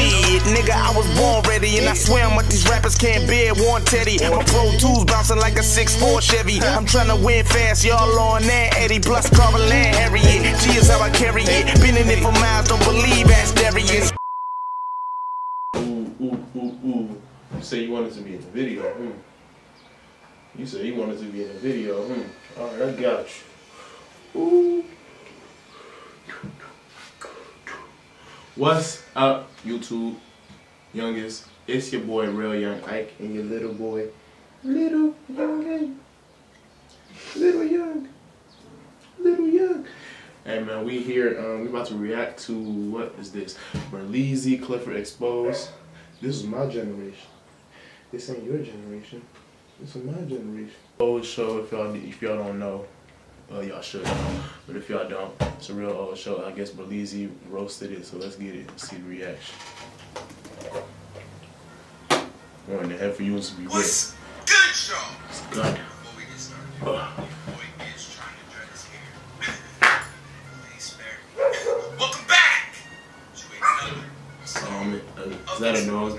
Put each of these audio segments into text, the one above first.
Shit, nigga, I was born ready, and I swear I'm what these rappers can't bear. One Teddy, my Pro Tools bouncing like a 6'4 Chevy. I'm trying to win fast, y'all on that Eddie. Plus Carver Land Harriet. G is how I carry it. Been in it for miles, don't believe ask Darius. Ooh, ooh, ooh, ooh. You say you wanted to be in the video. Hmm. You say you wanted to be in the video. Hmm. Alright, I got you. Ooh. What's up, YouTube? Youngest. It's your boy, Real Young Ike, and your little boy, Little Young. Little Young. Little Young. Hey man, we here. Um, we about to react to what is this? Berleezy Clifford Exposed. This is my generation. This ain't your generation. This is my generation. Old show. If y'all if y'all don't know, well y'all should know. But if y'all don't, it's a real old show. I guess Berleezy roasted it. So let's get it. Let's see the reaction. The head for you to with. What's good, y'all? It's good. Before we get started, your boy is trying to dread his hair. Please spare me. Welcome back to another Um, uh, is that a nose?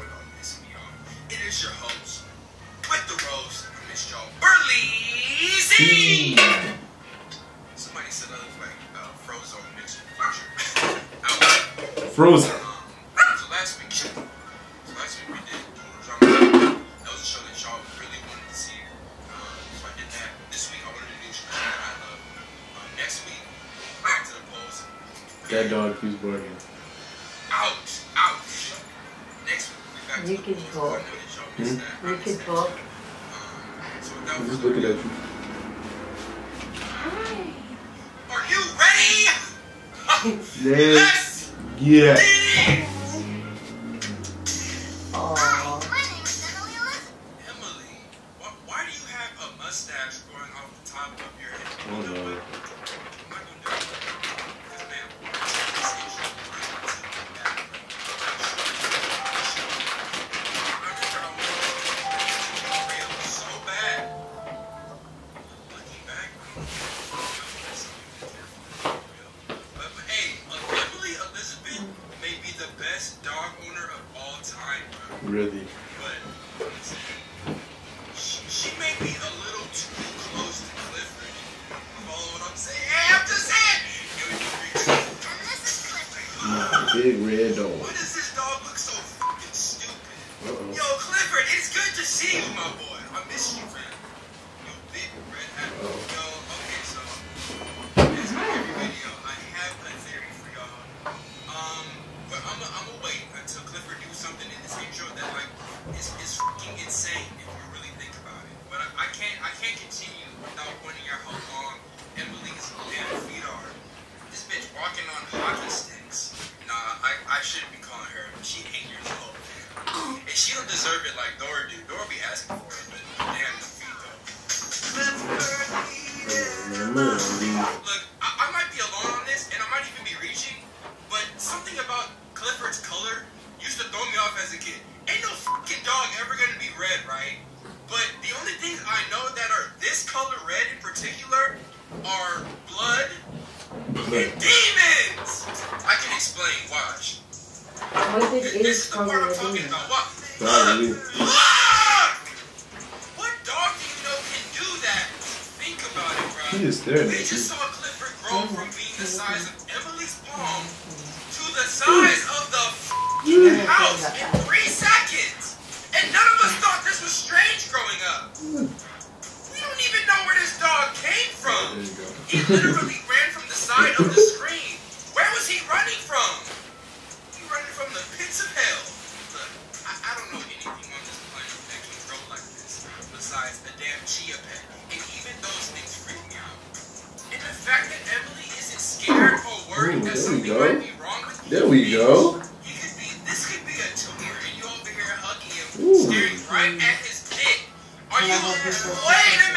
Polls. That dog keeps barking. Ouch, ouch. Next week we'll be back You to the can polls. I talk. know y'all missed that. I We missed can talk. Um, so without I'm just further looking at ado, you. Are you ready? Let's Let's yeah. Big red dog. Why does this dog look so fucking stupid? Uh-oh. Yo, Clifford, it's good to see you, my boy. I miss you, man. She don't deserve it like Dora do. Dora be asking for it, but damn the feet though. Look, I, I might be alone on this, and I might even be reaching, but something about Clifford's color used to throw me off as a kid. Ain't no fucking dog ever gonna be red, right? But the only things I know that are this color red in particular are blood and demons. I can explain. Watch. What This, it this is is the part color I'm talking about. What? Probably. Look! What dog do you know can do that? Think about it, bro. He is staring We just saw Clifford grow from being the size of Emily's palm to the size of the f***ing house in three seconds. And none of us thought this was strange growing up. We don't even know where this dog came There from. He literally ran from the side of the screen. Ooh, there we go. might be wrong with you. There we go. You could be, this could be a tumor and you over here hugging him, Ooh. staring right at his dick. Are you, Yeah, but this is- wait a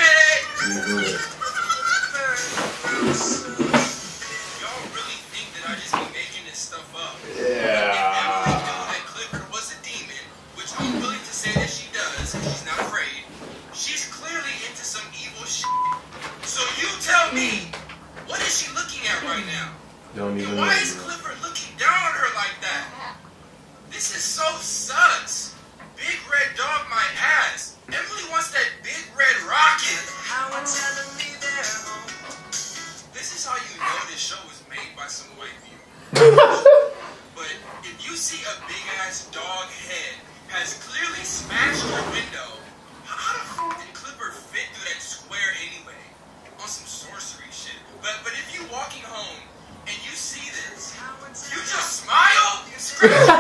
window. How, the the f- Clipper fit through that square anyway? On some sorcery shit. But but if you walking home and you see this, you just smile. You.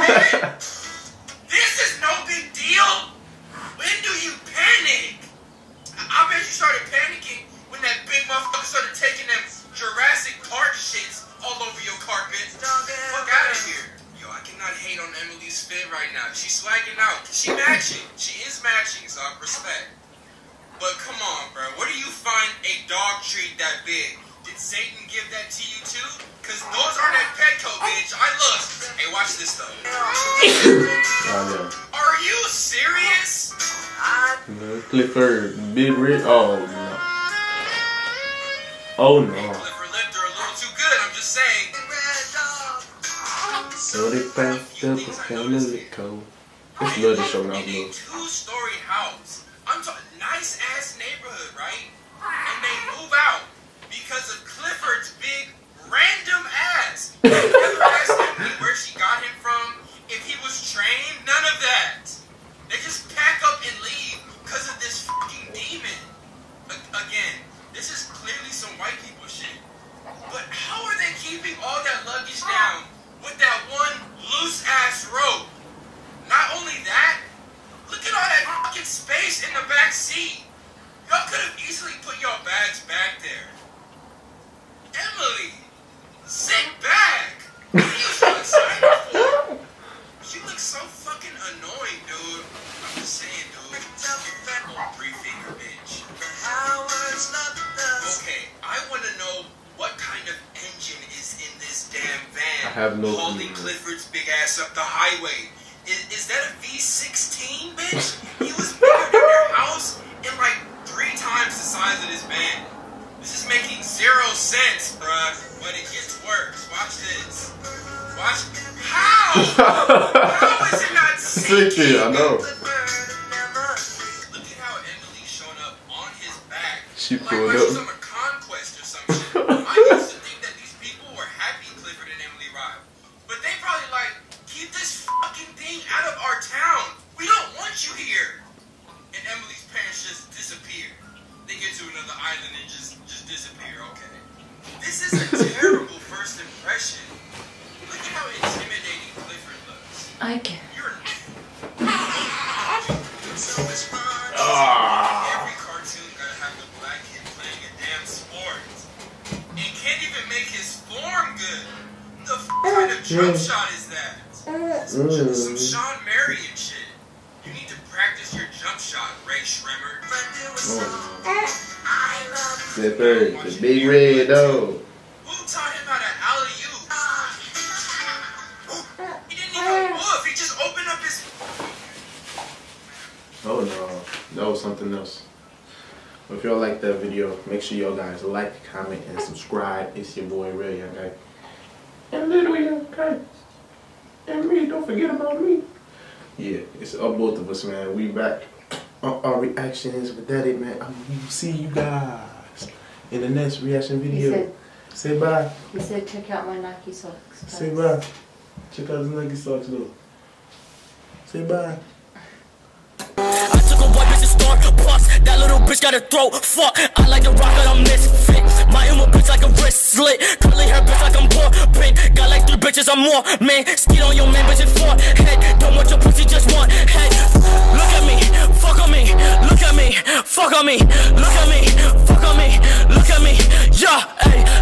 Treat that big? Did Satan give that to you too? Cause those aren't at Petco, bitch. I look. Hey, watch this though. Oh, Are you serious? No, Clifford, Big Red. Oh, no. Oh, no. Clifford lipped her a little too good. I'm just saying. So they packed up a family. It's love the show now, In a bro. two-story house. I'm talking nice ass neighborhood, right? And they move out because of Clifford's big random ass. You ever asked Emily where she got him from? If he was trained? None of that. They just pack up and leave because of this fucking demon. A- again, this is clearly some white people shit. But how are they keeping all that luggage down with that one loose ass rope? Not only that, look at all that fucking space in the back seat. Have no holding clue. Clifford's big ass up the highway. Is, is that a V16, bitch? He was bigger than your house and like three times the size of this van. This is making zero sense, bruh. But it gets worse. Watch this. Watch. How? How is it not Sick sinking? it, I know. Look at how Emily's showing up on his back. She like pulled like up. First impression. Look how intimidating Clifford looks. I can. You're Ah. Every cartoon gotta have the black kid playing a damn sport. And can't even make his form good. The f- kind of jump shot is that? Some, some Shawn Marion shit. You need to practice your jump shot, Ray Shrimmer. Clifford, the big red dog. Who taught him how to just opened up his. Oh no, that was something else. If y'all like that video, make sure y'all guys like, comment, and subscribe. It's your boy Real Young Ike. And little young guy. And me, don't forget about me. Yeah, it's up both of us, man. We back on our reactions with that it, man. I will see you guys in the next reaction He video. said, Say bye. he said, check out my Nike socks. Say bye. Check out the Nike socks though. Say bye. I took a white bitch, to start bust. That little bitch got a throat, fuck. I like to rock, but I'm misfit. My humor, bitch, like a wrist slit. Curly hair, bitch, like I'm poor, pin. Got like three bitches, I'm more, man. Skid on your man, bitch, it's four head. Don't want your pussy, just one head. Look at me, fuck on me. Look at me, fuck on me. Look at me, fuck on me. Look at me, yeah, ayy.